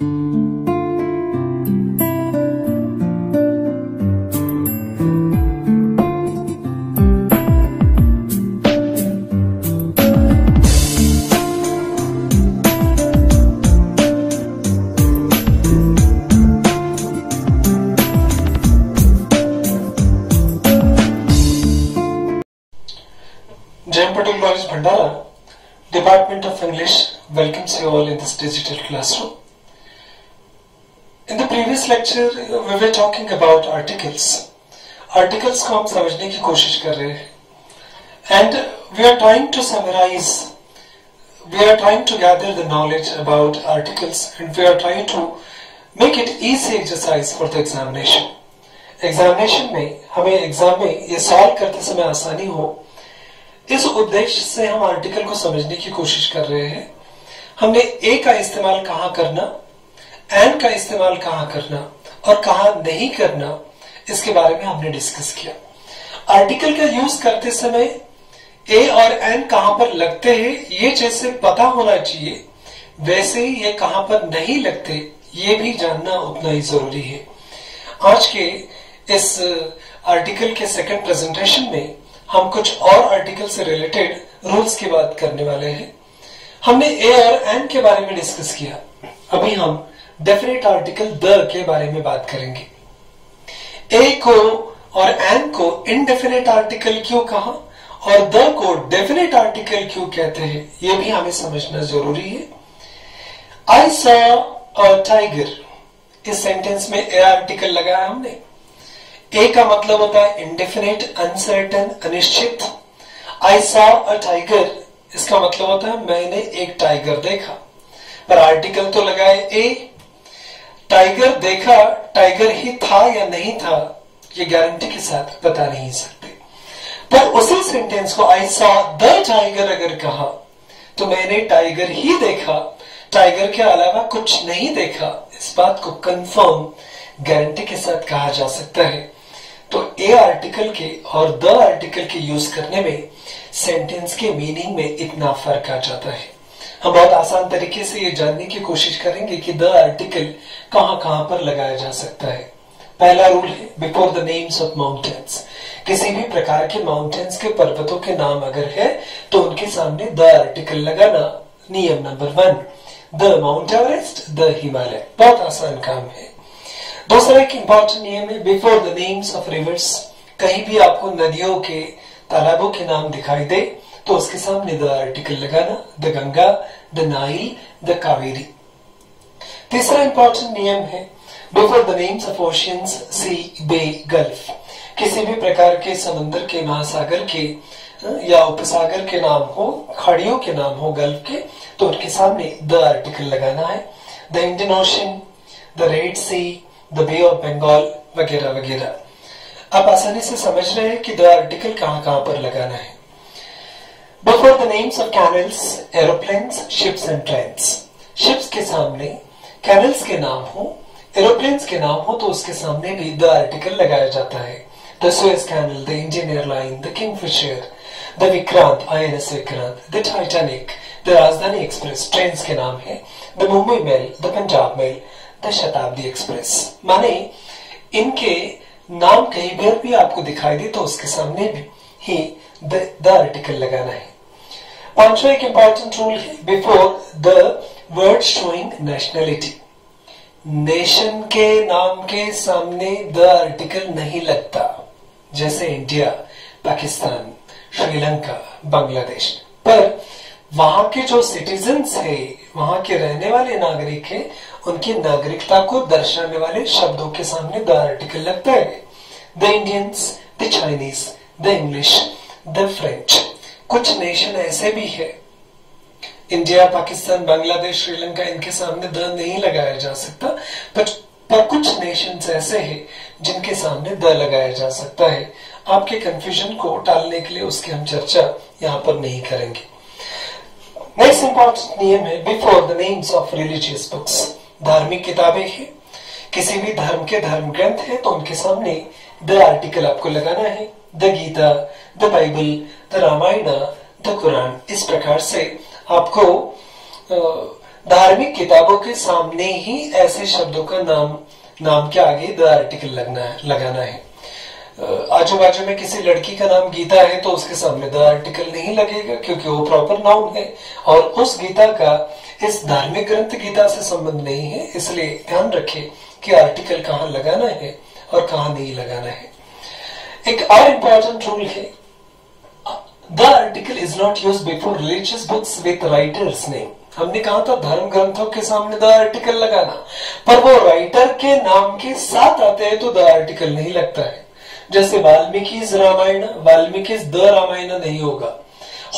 Jayam Patel College Bhandara, Department of English welcomes you all in this digital classroom. Lecture we were talking about articles articles को हम समझने की कोशिश कर रहे हैं। And we are trying to summarise we are trying to gather the knowledge about articles and we are trying to make it easy exercise for the examination examination में, हमें एग्ज़ाम में ये सॉल्व करते समय आसानी हो। इस उद्देश्य से हम आर्टिकल को समझने की कोशिश कर रहे हैं। हमने ए का इस्तेमाल कहाँ करना? एन का इस्तेमाल कहाँ करना और कहाँ नहीं करना, इसके बारे में हमने डिस्कस किया। आर्टिकल का यूज़ करते समय ए और एन कहाँ पर लगते हैं, ये जैसे पता होना चाहिए, वैसे ही ये कहाँ पर नहीं लगते, ये भी जानना उतना ही ज़रूरी है। आज के इस आर्टिकल के सेकंड प्रेजेंटेशन में हम कुछ और आर्टिकल से रिलेटेड रूल्स की बात करने वाले हैं। हमने ए और एन के बारे में डिस्कस किया। अभी हम डेफिनेट आर्टिकल द के बारे में बात करेंगे। ए को और एन को इनडेफिनेट आर्टिकल क्यों कहा? और द को डेफिनेट आर्टिकल क्यों कहते हैं? यह भी हमें समझना ज़रूरी है। आई सॉ टाइगर इस सेंटेंस में ए आर्टिकल लगाया हमने। ए का मतलब होता है इनडेफिनेट अनसर्टन अनिश्चित। आई सॉ अ टाइगर इसका मतलब होता है मैंने एक टाइगर देखा। पर आर्टिकल तो लगाए ए टाइगर देखा, टाइगर ही था या नहीं था, ये गारंटी के साथ बता नहीं सकते। पर उसी सेंटेंस को आई सॉ द टाइगर अगर कहा तो मैंने टाइगर ही देखा। टाइगर के अलावा कुछ नहीं देखा। इस बात को कंफर्म गारंटी के साथ कहा जा सकता है। तो ए आर्टिकल के और द आर्टिकल के यूज़ करने में सेंटेंस के मीनिंग में इतना फ़र्क आ जाता है। हम बहुत आसान तरीके से ये जानने की कोशिश करेंगे कि द आर्टिकल कहाँ कहाँ पर लगाया जा सकता है। पहला रूल है, before the names of mountains. किसी भी प्रकार के माउंटेन्स के पर्वतों के नाम अगर है तो उनके सामने द आर्टिकल लगाना नियम number one. The Mount Everest, the Himalaya. बहुत आसान काम है। दूसरा एक इम्पोर्टेंट नियम है, before the names of rivers. कहीं भी आपको नदियों के, तालाबों के नाम दिखाई दे तो उसके सामने द आर्टिकल लगाना the Ganga, the Nile, the Kaveri. तीसरा इंपॉर्टेंट नियम है before the names of oceans sea bay gulf किसी भी प्रकार के समुद्र के महासागर के या उपसागर के नाम हो, खाड़ियों के नाम हो गल्फ के तो उनके सामने द आर्टिकल लगाना है। The Indian Ocean, the Red Sea, the Bay of Bengal, वगैरह वगैरह। आप आसानी से समझ रहे हैं कि द आर्टिकल कहाँ कहाँ पर लगाना है। Before the names of canals aeroplanes ships and trains ships के सामने कैनल्स के नाम हो एरोप्लेन्स के नाम हो तो उसके सामने भी द आर्टिकल लगाया जाता है the Suez Canal the Indian Airline the Kingfisher the Vikrant I N S Vikrant the Titanic the Rajdhani Express train के नाम है the Mumbai Mail the Punjab Mail the Shatabdi Express माने इनके नाम कहीं भी आपको दिखाई दे तो उसके सामने भी ही द आर्टिकल लगाना है इंपॉर्टेंट रूल है before the word showing nationality nation के, नाम के सामने द आर्टिकल नहीं लगता। जैसे इंडिया पाकिस्तान श्रीलंका बांग्लादेश पर वहाँ के जो सिटीजन्स है, वहाँ के रहने वाले नागरिक है, उनकी नागरिकता को दर्शाने वाले शब्दों के सामने द आर्टिकल लगता है। The Indians the Chinese the English the French कुछ नेशन ऐसे भी है इंडिया पाकिस्तान बांग्लादेश श्रीलंका इनके सामने द नहीं लगाया जा सकता पर, पर कुछ नेशंस ऐसे हैं जिनके सामने द लगाया जा सकता है। आपके कंफ्यूजन को टालने के लिए उसकी हम चर्चा यहाँ पर नहीं करेंगे। नेक्स्ट इंपॉर्टेंट नियम है before the names of religious books धार्मिक किताबें हैं। किसी भी धर्म के धर्म ग्रंथ है तो उनके सामने द आर्टिकल आपको लगाना है the Gita the Bible, the Ramayana, the Quran, इस प्रकार से। आपको धार्मिक किताबों के सामने ही ऐसे शब्दों का नाम नाम के आगे द आर्टिकल लगना है, लगाना है। आजू बाजू में किसी लड़की का नाम गीता है तो उसके सामने द आर्टिकल नहीं लगेगा क्योंकि वो प्रॉपर नाउन है। और उस गीता का, इस धार्मिक ग्रंथ गीता से संबंध नहीं है, इसलिए ध्यान रखें कि आर्टिकल कहाँ लगाना है और कहाँ नहीं लगाना है। एक और इम्पोर्टेंट रूल है the article is not use before religious books with writer's name हमने कहा था धर्म ग्रंथों के सामने द आर्टिकल लगाना। पर वो राइटर के नाम के साथ आते हैं तो द आर्टिकल नहीं लगता है। जैसे वाल्मीकि रामायण, वाल्मीकि द रामायण नहीं होगा।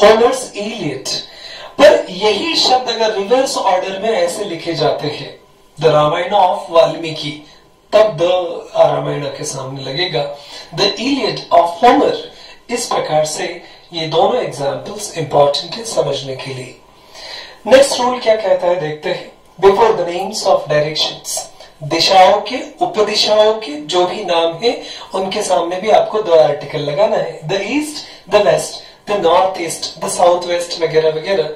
होमर्स इलियट पर यही शब्द अगर रिवर्स ऑर्डर में ऐसे लिखे जाते हैं, द रामायण ऑफ़ वाल्मीकि, तब द रामायण के सामने लगेगा। द इलियट ऑफ़ होमर इस प्रकार से ये दोनों एग्जाम्पल्स इंपॉर्टेंट है समझने के लिए। नेक्स्ट रूल क्या कहता है देखते हैं। Before the names of directions दिशाओं के, उपदिशाओं के जो भी नाम है, उनके सामने भी आपको दो आर्टिकल लगाना है। The east the west the north east the south west वगैरह वगैरह,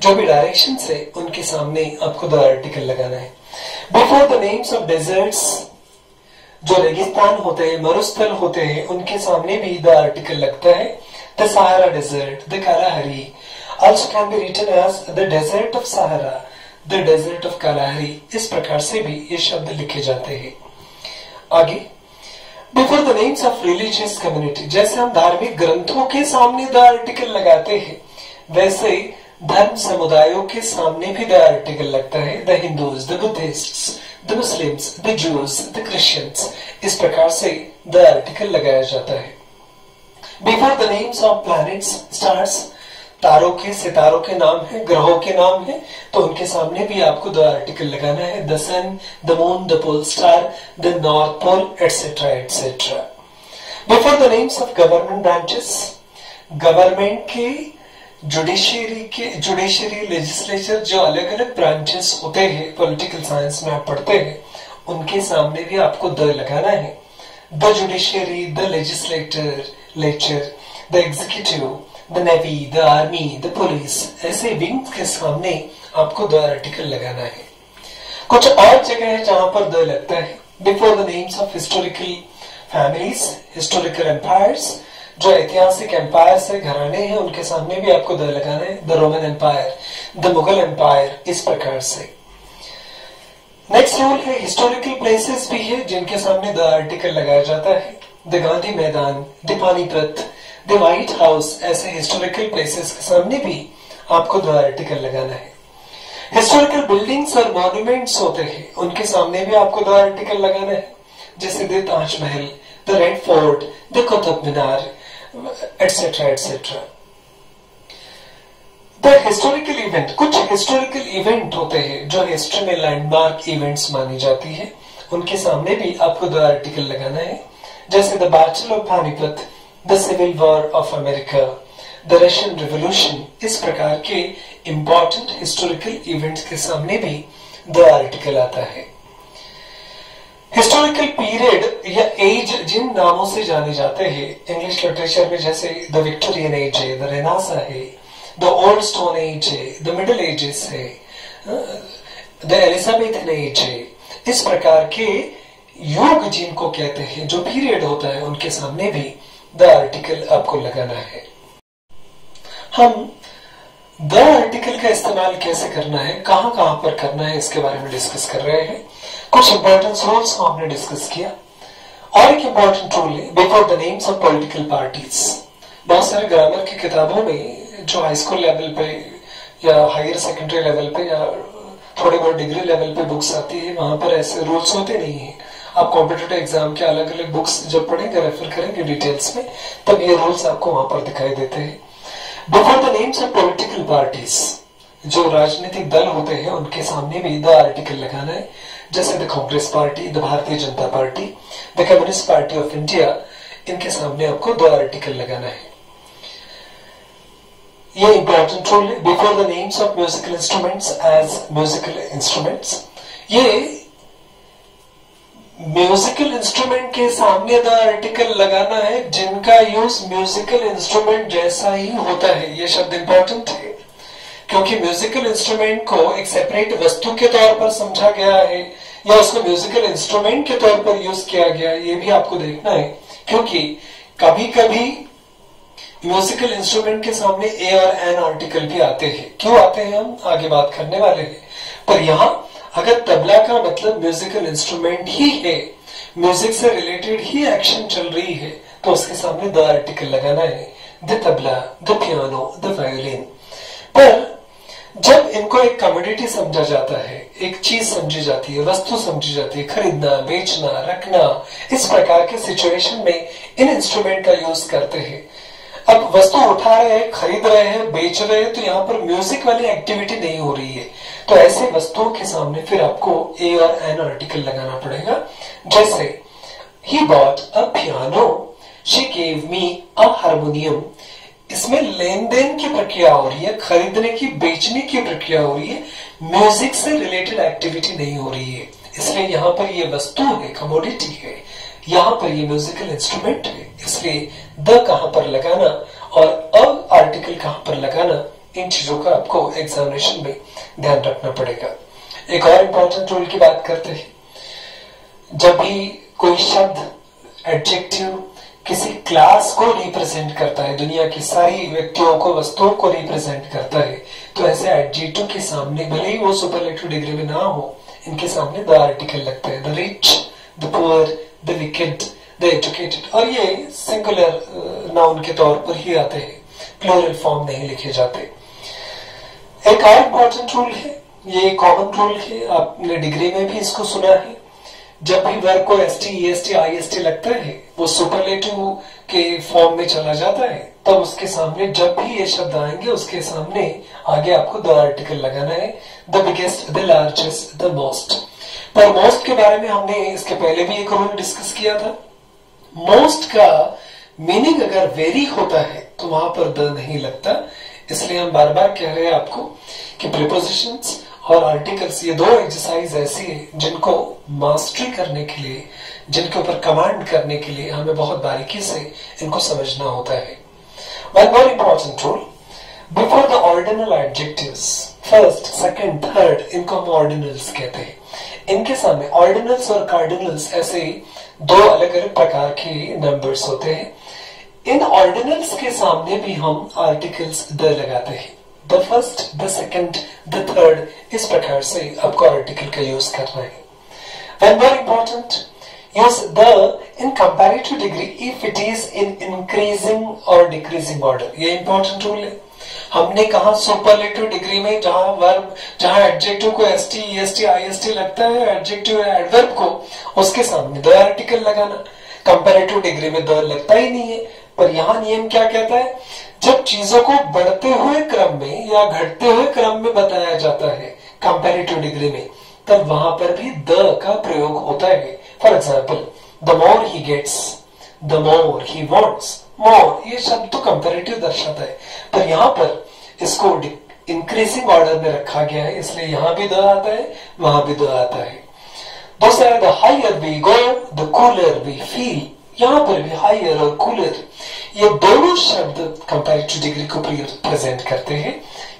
जो भी डायरेक्शन है, उनके सामने आपको दो आर्टिकल लगाना है। Before the names of deserts जो रेगिस्तान होते हैं, मरुस्थल होते हैं, उनके सामने भी द आर्टिकल लगता है। The Sahara Desert the Kalahari also can be written as the desert of Sahara the desert of Kalahari इस प्रकार से भी ये शब्द लिखे जाते हैं। आगे। Before the names of religious community जैसे हम धार्मिक ग्रंथों के सामने द आर्टिकल लगाते हैं, वैसे धर्म समुदायों के सामने भी द आर्टिकल लगता है। The Hindus the Buddhist the Muslims the Jews the Christians इस प्रकार से द आर्टिकल लगाया जाता है। Before the names of planets stars तारों के, सितारों के नाम है, ग्रहों के नाम है तो उनके सामने भी आपको दो आर्टिकल लगाना है the sun the moon the Pole Star the North Pole etcetera etcetera before the names of government branches government के जुडिशियरी के जुडिशियरी लेजिस्लेचर जो अलग अलग ब्रांचेस होते हैं पॉलिटिकल साइंस में आप पढ़ते हैं, उनके सामने भी आपको द लगाना है। The judiciary the legislator lecture the executive the navy the army the police ऐसे विंग्स के सामने आपको द आर्टिकल लगाना है। कुछ और जगह है जहाँ पर द लगता है। Before the names of historical families historical empires जो ऐतिहासिक एम्पायर से घराने हैं, उनके सामने भी आपको द लगाना है। The Roman Empire the Mughal Empire इस प्रकार से। नेक्स्ट रूल है हिस्टोरिकल प्लेसेस भी है जिनके सामने द आर्टिकल लगाया जाता है। The Gandhi Maidan the Panipat the White House ऐसे हिस्टोरिकल प्लेसेस के सामने भी आपको दो आर्टिकल लगाना है। हिस्टोरिकल बिल्डिंग्स और मॉन्यूमेंट्स होते हैं, उनके सामने भी आपको दो आर्टिकल लगाना है। जैसे the Taj Mahal the Red Fort the Qutub Minar etcetera etcetera the historical event कुछ हिस्टोरिकल इवेंट होते हैं, जो हिस्ट्री में लैंडमार्क इवेंट्स मानी जाती है, उनके सामने भी आपको दो आर्टिकल लगाना है। जैसे the battle of Panipat the Civil War of America the Russian Revolution इस प्रकार के इंपॉर्टेंट हिस्टोरिकल इवेंट्स के सामने भी द आर्टिकल आता है। हिस्टोरिकल पीरियड या एज जिन नामों से जाने जाते हैं इंग्लिश लिटरेचर में जैसे द विक्टोरियन एज है द रेनासा है द ओल्ड स्टोन एज है द मिडिल एजेस है द एलिजाबेथन एज है, इस प्रकार के युग जिनको कहते हैं, जो पीरियड होता है, उनके सामने भी द आर्टिकल आपको लगाना है। हम द आर्टिकल का इस्तेमाल कैसे करना है कहाँ कहाँ पर करना है, इसके बारे में डिस्कस कर रहे हैं। कुछ इंपॉर्टेंट रूल्स को हमने डिस्कस किया। और एक इंपॉर्टेंट रूल है before the names of political parties बहुत सारे ग्रामर की किताबों में, जो हाई स्कूल लेवल पे, या हायर सेकेंडरी लेवल पे, या थोड़े बहुत डिग्री लेवल पे बुक्स आती है, वहाँ पर ऐसे रूल्स होते नहीं है। आप कॉम्पिटेटिव एग्ज़ाम के अलग अलग बुक्स जब पढ़ेंगे रेफर करेंगे डिटेल्स में, तब ये रूल्स आपको वहाँ पर दिखाई देते हैं। Before the names of political parties जो राजनीतिक दल होते हैं, उनके सामने भी द आर्टिकल लगाना है। जैसे the Congress party the Bharatiya Janata party the communist party of India इनके सामने आपको दो आर्टिकल लगाना है। ये इंपॉर्टेंट रूल है। Before the names of musical instruments as musical instruments ये म्यूजिकल इंस्ट्रूमेंट के सामने द आर्टिकल लगाना है, जिनका यूज़ म्यूजिकल इंस्ट्रूमेंट जैसा ही होता है। ये शब्द इंपॉर्टेंट है, क्योंकि म्यूजिकल इंस्ट्रूमेंट को एक सेपरेट वस्तु के तौर पर समझा गया है, या उसको म्यूजिकल इंस्ट्रूमेंट के तौर पर यूज़ किया गया, ये भी आपको देखना है। क्योंकि कभी कभी म्यूजिकल इंस्ट्रूमेंट के सामने ए और एन आर्टिकल भी आते हैं। क्यों आते हैं हम? आगे बात करने वाले हैं। पर यहाँ अगर तबला का मतलब म्यूजिकल इंस्ट्रूमेंट ही है म्यूज़िक से रिलेटेड ही एक्शन चल रही है तो उसके सामने द आर्टिकल लगाना है the tabla the piano the violin पर जब इनको एक कमोडिटी समझा जाता है, एक चीज़ समझी जाती है, वस्तु समझी जाती है, खरीदना, बेचना, रखना, इस प्रकार के सिचुएशन में इन इंस्ट्रूमेंट का यूज़ करते हैं। अब वस्तु रहे हैं, खरीद रहे हैं, बेच रहे हैं तो यहाँ पर म्यूज़िक वाली एक्टिविटी नहीं हो रही है। तो ऐसे वस्तुओं के सामने फिर आपको ए और एन आर्टिकल लगाना पड़ेगा। जैसे ही bought a piano she gave me a harmonium इसमें लेन देन की प्रक्रिया हो रही है, खरीदने की, बेचने की प्रक्रिया हो रही है। म्यूज़िक से रिलेटेड एक्टिविटी नहीं हो रही है। इसलिए यहाँ पर ये वस्तु है कमोडिटी है। यहाँ पर ये म्यूजिकल इंस्ट्रूमेंट है। इसलिए द कहाँ पर लगाना? और अ आर्टिकल कहाँ पर लगाना इन चीज़ों का आपको एग्जामिनेशन में ध्यान रखना पड़ेगा। एक और इंपॉर्टेंट रूल की बात करते हैं। जब भी कोई शब्द एडजेक्टिव किसी क्लास को रिप्रेजेंट करता है, दुनिया की सारी व्यक्तियों को, वस्तुओं को रिप्रेजेंट करता है तो ऐसे एडजेक्टिव के सामने, भले ही वो सुपरलेटिव डिग्री में ना हो, इनके सामने द आर्टिकल लगता है। The rich the poor the wicked the educated. और ये सिंगुलर नाउन के तौर पर ही आते हैं। प्लोरल फॉर्म नहीं लिखे जाते। एक और इंपॉर्टेंट रूल है। ये कॉमन रूल है। आपने डिग्री में भी इसको सुना है। जब भी वर्ग को S T S T I S T लगता है, वो सुपरलेटिव के फॉर्म में चला जाता है। तब तो उसके सामने जब भी ये शब्द आएँगे, उसके सामने आगे आपको दो आर्टिकल लगाना है। The biggest the largest the most पर मोस्ट के बारे में हमने इसके पहले भी एक रूल डिस्कस किया था। मोस्ट का मीनिंग अगर वेरी होता है तो वहाँ पर द नहीं लगता। इसलिए हम बार बार कह रहे हैं आपको कि प्रिपोजिशंस और आर्टिकल्स ये दो एक्सरसाइज ऐसी है, जिनको मास्टरी करने के लिए, जिनके ऊपर कमांड करने के लिए हमें बहुत बारीकी से इनको समझना होता है। One more important rule before the ordinal adjectives first second third इनको हम ऑर्डिनल्स कहते हैं। इनके सामने ऑर्डिनल्स और कार्डिनल्स ऐसे दो अलग अलग प्रकार के नंबर्स होते हैं। इन ऑर्डिनल्स के सामने भी हम आर्टिकल्स द लगाते हैं। The first the second the third इस प्रकार से आपको आर्टिकल का यूज़ करना है। One more important use the, in comparative degree, if it is in increasing or decreasing order ये इंपॉर्टेंट रूल है। हमने कहा सुपरलेटिव डिग्री में जहाँ वर्ब जहाँ एडजेक्टिव को S T S T I S T लगता है एडजेक्टिव एडवर्ब को, उसके सामने द आर्टिकल लगाना। कंपेरेटिव डिग्री में द लगता ही नहीं है। पर यहाँ नियम क्या कहता है? जब चीज़ों को बढ़ते हुए क्रम में या घटते हुए क्रम में बताया जाता है कंपेरेटिव डिग्री में, तब वहाँ पर भी द का प्रयोग होता है। For example the more he gets the more he wants more ये शब्द तो कंपेरेटिव दर्शाता है। पर यहाँ पर इसको इंक्रीजिंग ऑर्डर में रखा गया है, इसलिए यहाँ भी द आता है, वहाँ भी द आता है। दूसरा the higher we go the cooler we feel यहाँ पर भी हाइयर और कूलर ये दोनों शब्द कंपेरेटिव डिग्री को प्रेजेंट करते हैं।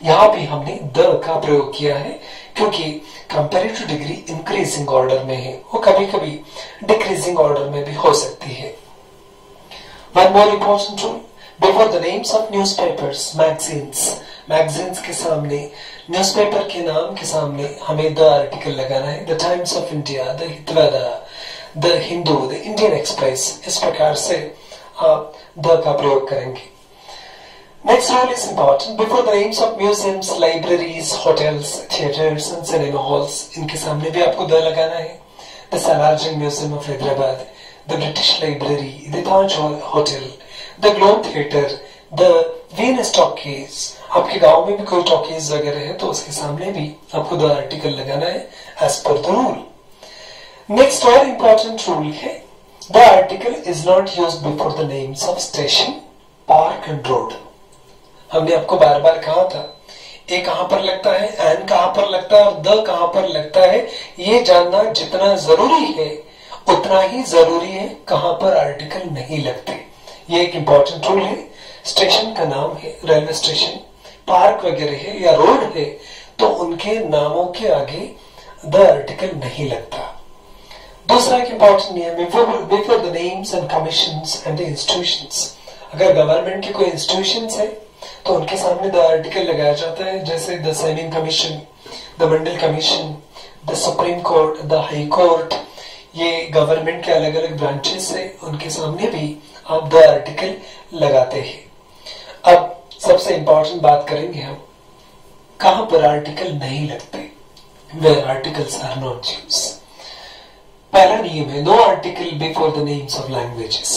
यहाँ भी हमने द का प्रयोग किया है, क्योंकि कंपेरेटिव डिग्री इंक्रीजिंग ऑर्डर में है, वो कभी कभी डिक्रीजिंग ऑर्डर में भी हो सकती है। More important rule before the names of newspapers magazines magazines के सामने न्यूज़पेपर के नाम के सामने हमें द आर्टिकल लगाना है the Times of India the Hitavada the Hindu the Indian Express इस प्रकार से आप द का प्रयोग करेंगे Next rule is important. Before the names of museums, libraries, hotels, theaters and cinema halls, इनके सामने भी आपको द लगाना है The Salarjung Museum of Hyderabad, the British Library, the Taj Hotel, the Globe Theatre, the Venus Talkies. आपके गाँव में भी कोई टॉकीज वगैरह है तो उसके सामने भी आपको द आर्टिकल लगाना है as per the rule next और इंपॉर्टेंट रूल है the article is not use before the names of station park and road हमने आपको बार बार कहा था ए कहाँ पर लगता है एन कहाँ पर लगता है और द कहाँ पर लगता है ये जानना जितना ज़रूरी है। उतना ही ज़रूरी है कहाँ पर आर्टिकल नहीं लगते। ये एक इंपॉर्टेंट रूल है। स्टेशन का नाम है रेलवे स्टेशन पार्क वगैरह है या रोड है तो उनके नामों के आगे द आर्टिकल नहीं लगता। दूसरा एक इंपॉर्टेंट नियम before the names and commission and the institutions अगर गवर्नमेंट के कोई इंस्टीट्यूशन है तो उनके सामने द आर्टिकल लगाया जाता है, जैसे the signing commission the Mandal commission the supreme court the high court ये गवर्नमेंट के अलग अलग ब्रांचेस है, उनके सामने भी आप द आर्टिकल लगाते हैं। अब सबसे इंपॉर्टेंट बात करेंगे हम, कहाँ पर आर्टिकल नहीं लगते? वे आर्टिकल्स आर नॉट यूज़ पहला नियम है no article before the names of languages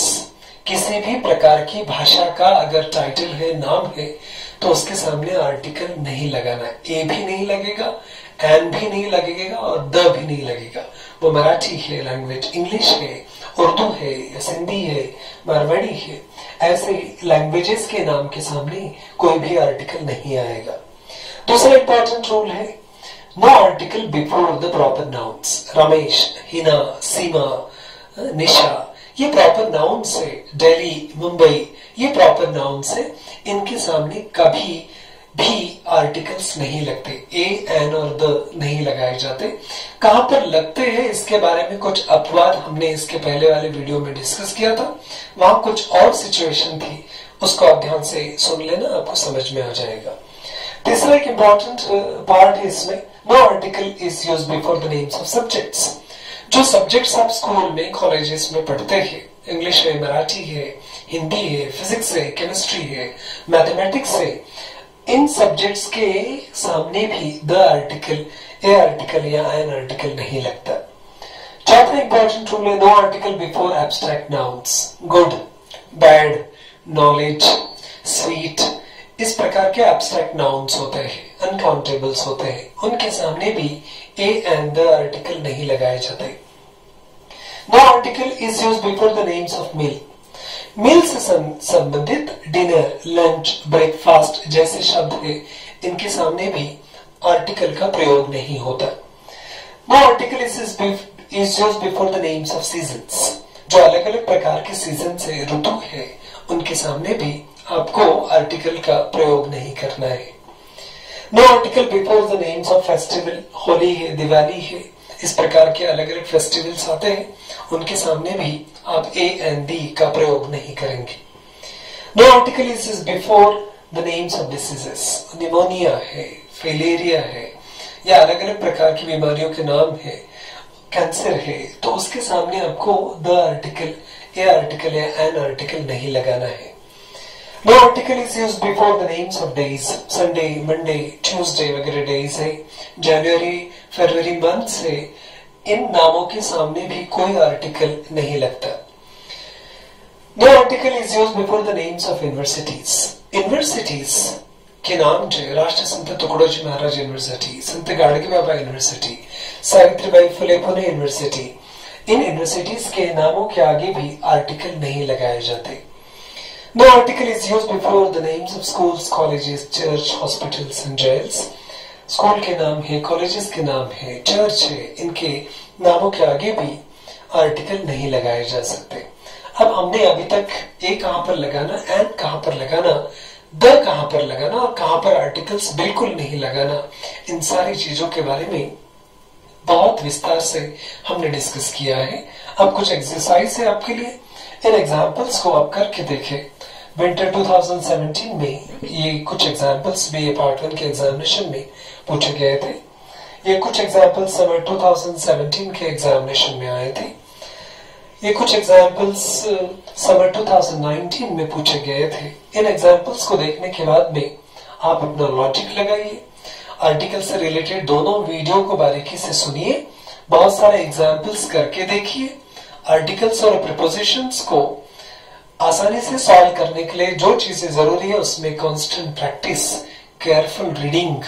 किसी भी प्रकार की भाषा का अगर टाइटल है, नाम है तो उसके सामने आर्टिकल नहीं लगाना। ए भी नहीं लगेगा एन भी नहीं लगेगा और द भी नहीं लगेगा। वो मराठी है लैंग्वेज इंग्लिश है, उर्दू है या सिंधी है, मारवाड़ी है, ऐसे लैंग्वेजेस के नाम के सामने कोई भी आर्टिकल नहीं आएगा। दूसरा इंपॉर्टेंट रूल है no article before the proper nouns Ramesh, Hina, Seema, Nisha, ये प्रॉपर नाउन्स है, दिल्ली, मुंबई, ये प्रॉपर नाउन्स है, इनके सामने कभी भी आर्टिकल्स नहीं लगते. ए एन और द नहीं लगाए जाते. कहाँ पर लगते हैं, इसके बारे में कुछ अपवाद हमने इसके पहले वाले वीडियो में डिस्कस किया था. वहाँ कुछ और सिचुएशन थी. उसको आप ध्यान से सुन लेना, आपको समझ में आ जाएगा. तीसरा एक इम्पोर्टेंट पार्ट है इसमें. No article is use before the names of subjects जो सब्जेक्ट्स आप स्कूल में कॉलेजेस में पढ़ते हैं इंग्लिश है मराठी है हिंदी है फिजिक्स है केमिस्ट्री है मैथमेटिक्स है इन सब्जेक्ट्स के सामने भी द आर्टिकल ए आर्टिकल या एन आर्टिकल नहीं लगता। चौथा इंपॉर्टेंट रूल है no article before abstract nouns good bad knowledge sweet इस प्रकार के एब्स्ट्रैक्ट नाउन्स होते हैं अनकाउंटेबल्स होते हैं। उनके सामने भी ए एंड द आर्टिकल नहीं लगाए जाते। No article is use before the names of meal meal से संबंधित डिनर लंच ब्रेकफास्ट जैसे शब्द है। इनके सामने भी आर्टिकल का प्रयोग नहीं होता। No article is is use before the names of season जो अलग अलग प्रकार के सीज़न से ऋतु है, उनके सामने भी आपको आर्टिकल का प्रयोग नहीं करना है। No article before the names of festival Holi है, दिवाली है इस प्रकार के अलग अलग फेस्टिवल्स आते हैं, उनके सामने भी आप ए एंड डी का प्रयोग नहीं करेंगे। No article is is before the names of diseases pneumonia है फेलेरिया है, या अलग अलग प्रकार की बीमारियों के नाम है कैंसर है तो उसके सामने आपको द आर्टिकल ए आर्टिकल या एन आर्टिकल नहीं लगाना है। No article is use before the names of days Sunday Monday Tuesday वगैरह डेज़ है जनवरी फरवरी मंथ से इन नामों के सामने भी कोई आर्टिकल नहीं लगता। No article is use before the names of universities universities के नाम जो Rashtra Sant Tukdoji Maharaj university Sant Gadge Baba university Savitribai Phule Pune university इन यूनिवर्सिटीज के नामों के आगे भी आर्टिकल नहीं लगाए जाते। No article is use before the names of schools colleges church hospitals and jails school के नाम है, कॉलेजेस के नाम है, चर्च है, इनके नामों के आगे भी आर्टिकल नहीं लगाए जा सकते। अब हमने अभी तक ए कहाँ पर लगाना एंड कहाँ पर लगाना द कहाँ पर लगाना और कहाँ पर आर्टिकल्स बिल्कुल नहीं लगाना, इन सारी चीज़ों के बारे में बहुत विस्तार से हमने डिस्कस किया है। अब कुछ एक्सरसाइज है आपके लिए। इन एग्जाम्पल्स को आप करके देखें। विंटर 2017 में ये कुछ एग्जाम्पल्स भी पार्ट वन के एग्जामिनेशन में पूछे गए थे। ये कुछ एग्जाम्पल्स समर 2017 के एग्जामिनेशन में आए थे। ये कुछ एग्जाम्पल्स समर 2019 में पूछे गए थे। इन एग्जाम्पल्स को देखने के बाद में आप अपना लॉजिक लगाइए। आर्टिकल से रिलेटेड दोनों वीडियो को बारीकी से सुनिए। बहुत सारे एग्जाम्पल्स करके देखिए। आर्टिकल्स और प्रपोजिशंस को आसानी से सॉल्व करने के लिए जो चीज़ें ज़रूरी है, उसमें constant practice careful reading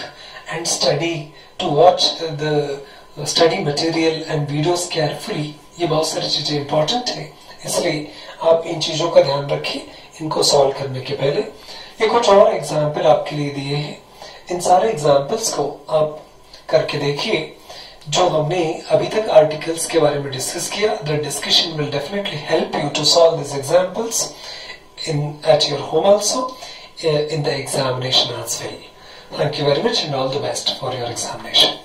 and study to watch the study material and videos carefully ये बहुत सारी चीज़ें इंपॉर्टेंट है। इसलिए आप इन चीज़ों का ध्यान रखिए इनको सॉल्व करने के पहले। ये कुछ और एग्ज़ाम्पल आपके लिए दिए हैं। इन सारे एग्जाम्पल्स को आप करके देखिए। जो हमने अभी तक आर्टिकल्स के बारे में डिस्कस किया the discussion will definitely help you to solve this examples in at your home also in the examination answer thank you very much and all the best for your examination